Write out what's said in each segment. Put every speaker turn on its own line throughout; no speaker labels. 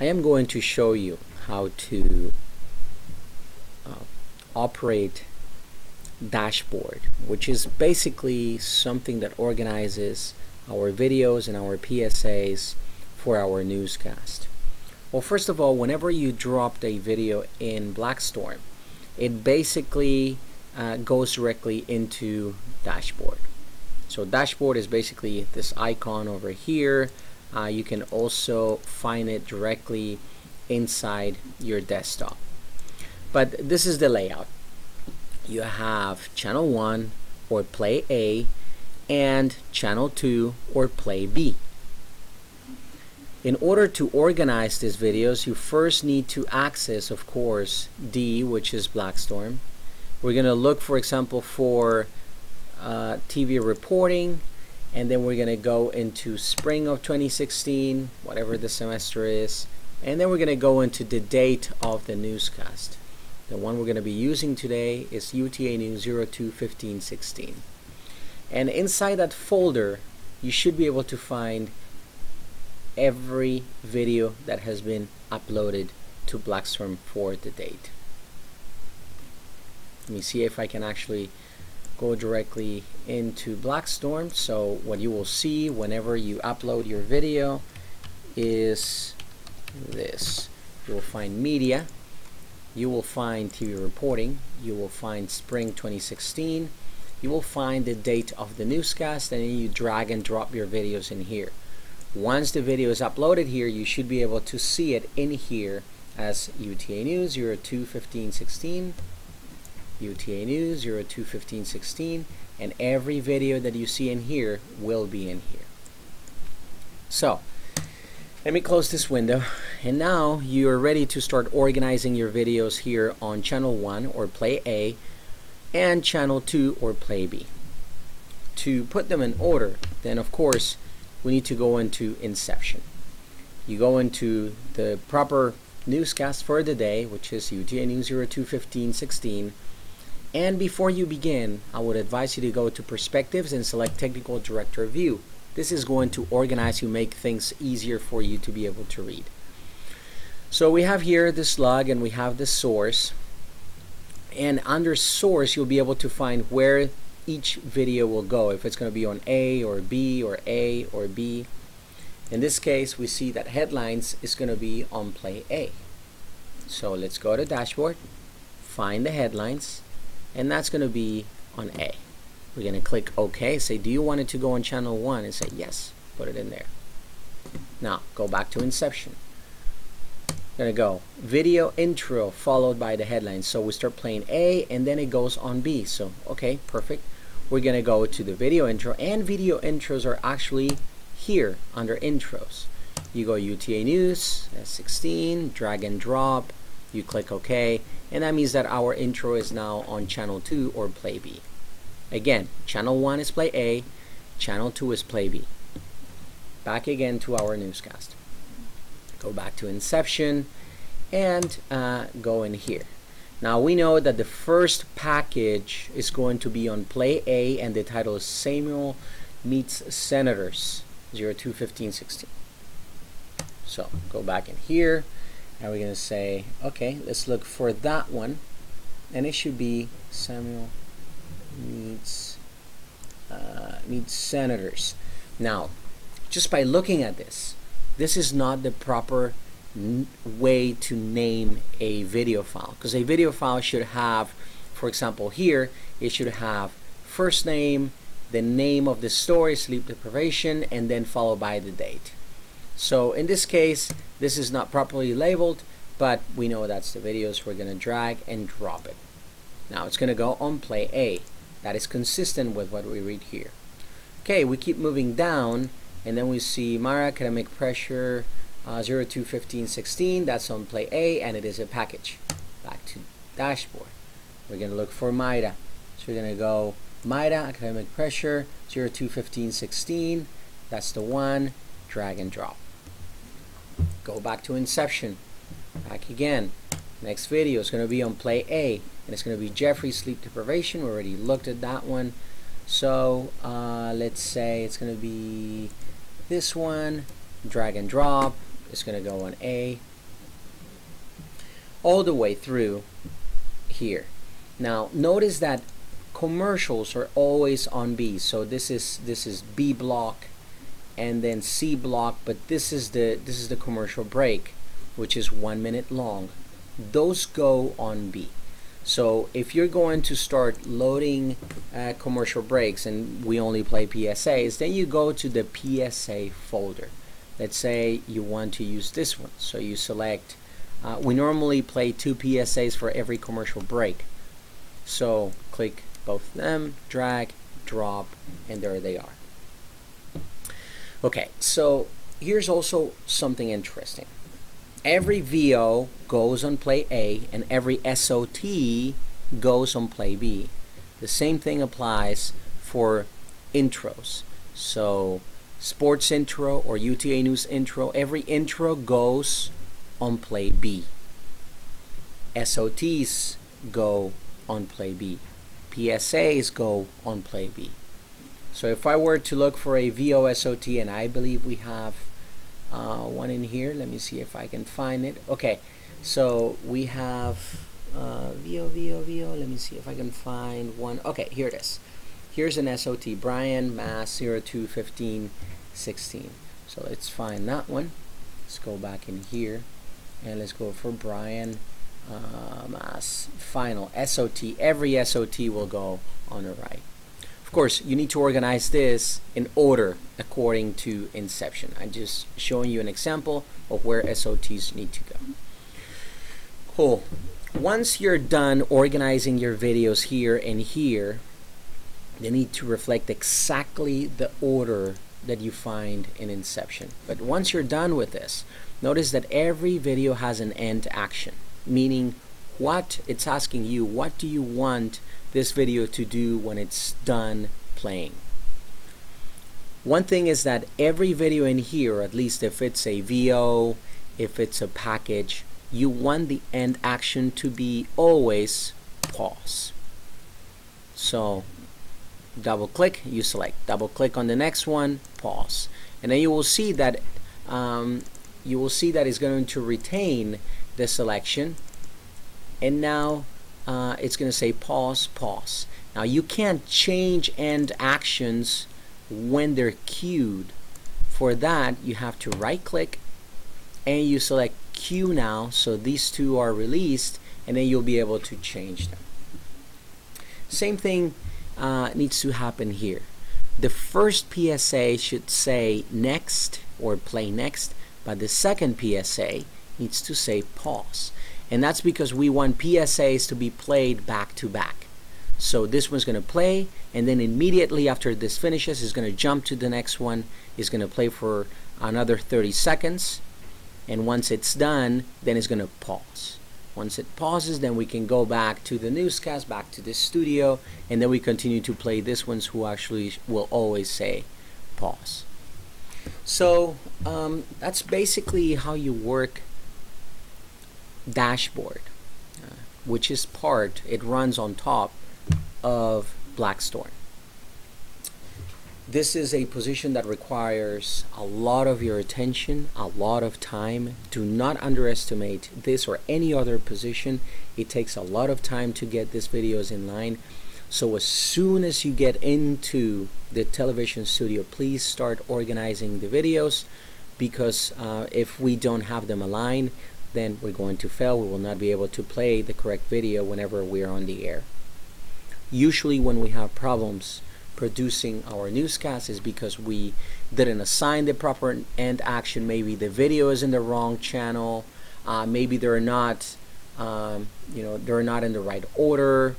I am going to show you how to uh, operate dashboard which is basically something that organizes our videos and our PSAs for our newscast. Well first of all whenever you dropped a video in Blackstorm it basically uh, goes directly into dashboard. So dashboard is basically this icon over here. Uh, you can also find it directly inside your desktop. But this is the layout. You have channel 1 or play A and channel 2 or play B. In order to organize these videos, you first need to access, of course, D, which is Blackstorm. We're going to look, for example, for uh, TV reporting, and then we're going to go into spring of 2016, whatever the semester is, and then we're going to go into the date of the newscast. The one we're going to be using today is UTA News 02 15 16. And inside that folder, you should be able to find every video that has been uploaded to Blackstorm for the date. Let me see if I can actually go directly into Blackstorm. So what you will see whenever you upload your video is this. You will find media, you will find TV reporting, you will find spring 2016, you will find the date of the newscast and then you drag and drop your videos in here. Once the video is uploaded here, you should be able to see it in here as UTA News 02 15 16, UTA News 02 15 16, and every video that you see in here will be in here. So, let me close this window, and now you're ready to start organizing your videos here on channel 1 or play A and channel 2 or play B. To put them in order, then of course, we need to go into Inception. You go into the proper newscast for the day, which is UTA News 02 15 16. And before you begin, I would advise you to go to Perspectives and select Technical Director View. This is going to organize you, make things easier for you to be able to read. So we have here the slug and we have the source. And under source, you'll be able to find where each video will go, if it's going to be on A or B or A or B. In this case, we see that headlines is going to be on play A. So let's go to dashboard, find the headlines, and that's going to be on A. We're going to click OK, say do you want it to go on channel 1 and say yes, put it in there. Now go back to Inception. Gonna go video intro followed by the headline. So we start playing A and then it goes on B. So okay, perfect. We're gonna go to the video intro and video intros are actually here under intros. You go UTA News, S16, drag and drop, you click OK, and that means that our intro is now on channel 2 or play B. Again, channel 1 is play A, channel 2 is play B. Back again to our newscast go back to Inception and uh, go in here. Now we know that the first package is going to be on Play A and the title is Samuel Meets Senators 02 15 16. So go back in here and we're going to say, okay, let's look for that one. And it should be Samuel meets uh, meets senators. Now, just by looking at this, this is not the proper way to name a video file. Because a video file should have for example here it should have first name the name of the story sleep deprivation and then followed by the date so in this case this is not properly labeled but we know that's the videos we're gonna drag and drop it. Now it's gonna go on play A. That is consistent with what we read here. Okay we keep moving down and then we see Mara academic pressure uh, 0 to 15 16 that's on play A and it is a package. Back to dashboard. We're gonna look for MIDA so we're gonna go MIDA academic pressure 0 to 15 16 that's the one drag and drop go back to inception. Back again. Next video is going to be on play A and it's going to be Jeffrey sleep deprivation. We already looked at that one. So uh, let's say it's going to be this one drag and drop. It's going to go on A all the way through here. Now notice that commercials are always on B. So this is this is B block and then C block, but this is the this is the commercial break, which is one minute long. Those go on B. So if you're going to start loading uh, commercial breaks and we only play PSAs, then you go to the PSA folder. Let's say you want to use this one. So you select, uh, we normally play two PSAs for every commercial break. So click both them, drag, drop, and there they are. Okay, so here's also something interesting. Every VO goes on play A and every SOT goes on play B. The same thing applies for intros. So sports intro or UTA news intro, every intro goes on play B. SOTs go on play B. PSAs go on play B. So if I were to look for a VOSOT, and I believe we have uh, one in here, let me see if I can find it. Okay, so we have uh, VO, VO, VO. Let me see if I can find one. Okay, here it is. Here's an SOT, Brian Mass 0215 16. So let's find that one. Let's go back in here and let's go for Brian uh, Mass final SOT. Every SOT will go on the right. Of course, you need to organize this in order according to inception. I'm just showing you an example of where SOTs need to go. Cool. Once you're done organizing your videos here and here, they need to reflect exactly the order that you find in Inception. But once you're done with this, notice that every video has an end action, meaning what it's asking you, what do you want this video to do when it's done playing. One thing is that every video in here, at least if it's a VO, if it's a package, you want the end action to be always pause. So double click, you select. Double click on the next one, pause. And then you will see that um, you will see that it's going to retain the selection. And now uh, it's going to say pause, pause. Now you can't change end actions when they're queued. For that, you have to right click and you select queue now so these two are released and then you'll be able to change them. Same thing uh, needs to happen here. The first PSA should say next or play next, but the second PSA needs to say pause. And that's because we want PSAs to be played back to back. So this one's going to play, and then immediately after this finishes, it's going to jump to the next one. It's going to play for another 30 seconds. And once it's done, then it's going to pause. Once it pauses, then we can go back to the newscast, back to the studio, and then we continue to play this ones who actually will always say pause. So um, that's basically how you work dashboard, uh, which is part, it runs on top of Blackstorm. This is a position that requires a lot of your attention, a lot of time. Do not underestimate this or any other position. It takes a lot of time to get these videos in line. So as soon as you get into the television studio, please start organizing the videos because uh, if we don't have them aligned, then we're going to fail. We will not be able to play the correct video whenever we are on the air. Usually when we have problems producing our newscast is because we didn't assign the proper end action. Maybe the video is in the wrong channel. Uh, maybe they're not, um, you know, they're not in the right order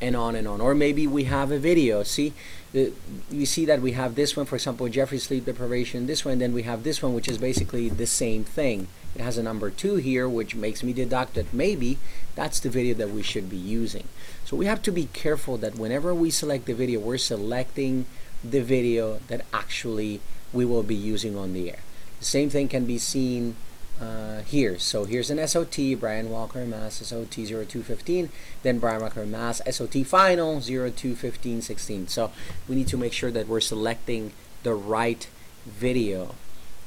and on and on. Or maybe we have a video. See, the, you see that we have this one, for example, Jeffrey sleep deprivation, this one, then we have this one, which is basically the same thing. It has a number two here, which makes me deduct that maybe that's the video that we should be using. So we have to be careful that whenever we select the video, we're selecting the video that actually we will be using on the air. The same thing can be seen uh, here. So here's an SOT, Brian Walker Mass SOT 0215, then Brian Walker Mass SOT Final 021516. So we need to make sure that we're selecting the right video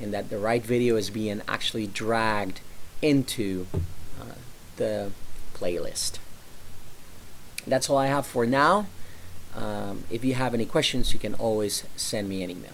and that the right video is being actually dragged into uh, the playlist. That's all I have for now. Um, if you have any questions, you can always send me an email.